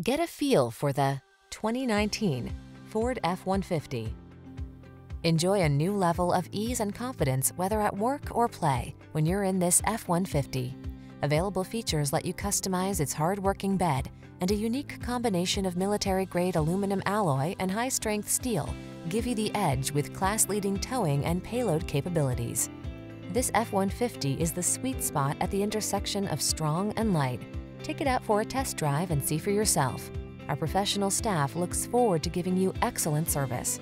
Get a feel for the 2019 Ford F-150. Enjoy a new level of ease and confidence whether at work or play when you're in this F-150. Available features let you customize its hard-working bed and a unique combination of military-grade aluminum alloy and high-strength steel give you the edge with class-leading towing and payload capabilities. This F-150 is the sweet spot at the intersection of strong and light. Take it out for a test drive and see for yourself. Our professional staff looks forward to giving you excellent service.